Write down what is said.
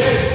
Yes.